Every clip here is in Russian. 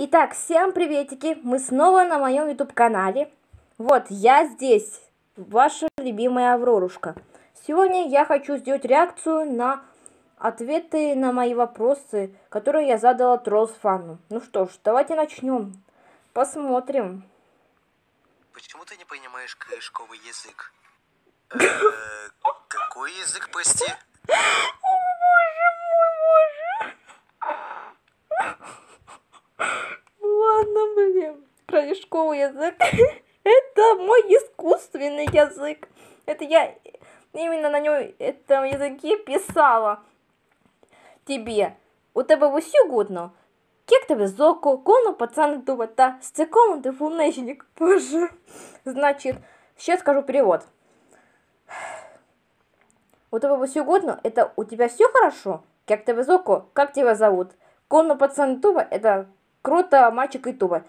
Итак, всем приветики! Мы снова на моем YouTube канале. Вот, я здесь, ваша любимая Аврорушка. Сегодня я хочу сделать реакцию на ответы на мои вопросы, которые я задала Троллс Фану. Ну что ж, давайте начнем. Посмотрим. Почему ты не понимаешь корешковый язык? Э, Какой язык, прости? блин. Корешковый язык. Это мой искусственный язык. Это я именно на нем этом языке писала тебе. У тебе усі гудно. Як тебе зоко, кону пацан дуба та з циком ти фунежник. Боже. Значит, сейчас скажу перевод. У тебя все годно, это у тебя все хорошо? Как тебе зоко, как тебя зовут? Кону пацан туба, это круто, мальчик и туба.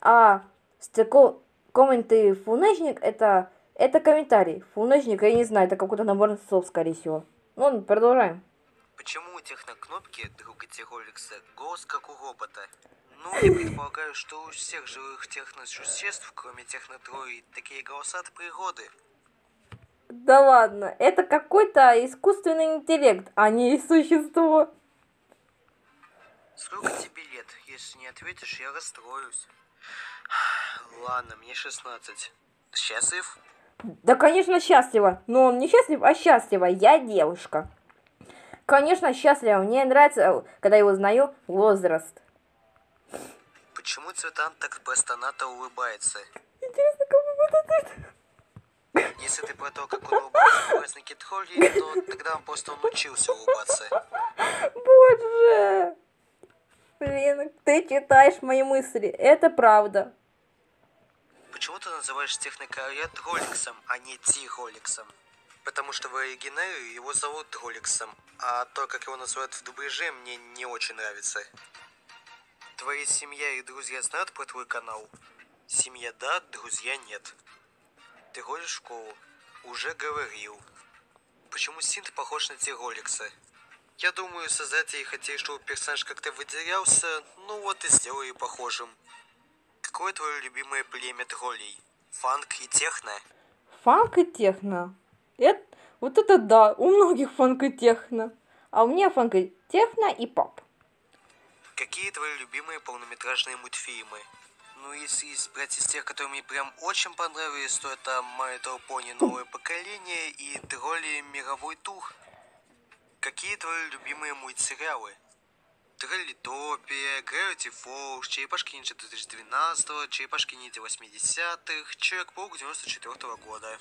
А стекло комменты фунежник, это, это комментарий. Фунежник, я не знаю, это какой-то набор слов, скорее всего. Ну, продолжаем. Почему у технокнопки друга Тироликса голос как у робота? Ну, я предполагаю, что у всех живых техносуществ, кроме технотрои, такие голоса от природы. Да ладно, это какой-то искусственный интеллект, а не существо. Сколько тебе лет? Если не ответишь, я расстроюсь. Ладно, мне 16. Счастлив? Да, конечно, счастлива. Но он не счастлив, а счастлива. Я девушка. Конечно, счастлива. Мне нравится, когда я узнаю возраст. Почему Цветан так простонато улыбается? Интересно, кому будет это? Если ты про то, как он улыбается празднике троллей, то тогда он просто научился улыбаться. Боже! Блин, ты читаешь мои мысли. Это правда. Почему ты называешь технокарет Роликсом, а не Ти-Роликсом? Потому что в оригинале его зовут Роликсом, а то, как его называют в дубляже, мне не очень нравится. Твоя семья и друзья знают про твой канал? Семья да, друзья нет. Ты ходишь в школу? Уже говорил. Почему Синт похож на Ти-Роликса? Я думаю, создатели хотели, чтобы персонаж как-то выделялся, ну вот и сделали похожим. Какое твое любимое племя троллей? Фанк и техно? Фанк и техно. Это, вот это да, у многих фанк и техно. А у меня фанк и техно и поп. Какие твои любимые полнометражные мультфильмы? Ну, если брать из тех, которые мне прям очень понравились, то это My Little Pony Новое Поколение и Тролли Мировой Тур. Какие твои любимые мультсериалы? Троллитопия, Gravity Falls, Черепашки Ниндзя 2012, Черепашки Ниндзя 80-х, Человек-паук 94 -го года.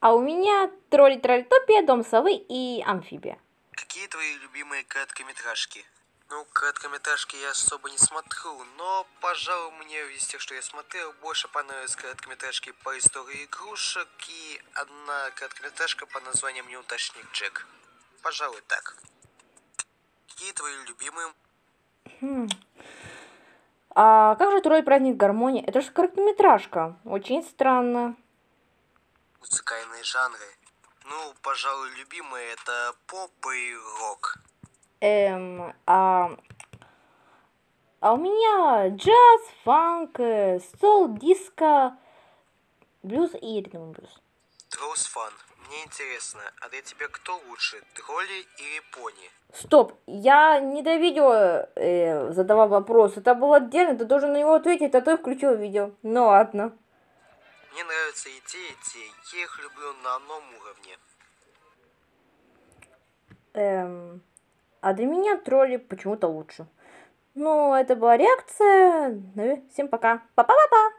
А у меня тролли троллитопия, дом совы и амфибия. Какие твои любимые короткометражки? Ну, короткометражки я особо не смотрю, но, пожалуй, мне из тех, что я смотрел, больше понравились короткометражки по истории игрушек и одна короткометражка по названием «Неудачник Джек». Пожалуй, так. Какие твои любимые... Хм. А как же тролль праздник гармонии? Это же короткометражка. Очень странно. музыкальные жанры? Ну, пожалуй, любимые это поп и рок. Эм, а, а у меня джаз, фанк, э, сол, диско, блюз и ритм блюз. Троллс фан. Мне интересно, а для тебя кто лучше, тролли или пони? Стоп, я не до видео э, задавал вопрос. Это был отдельно, ты должен на него ответить, а то я включил видео. Ну ладно. Мне нравятся и те, и те. Я их люблю на одном уровне. Эм, а для меня тролли почему-то лучше. Ну, это была реакция. Ну, всем пока. Па-па-па-па.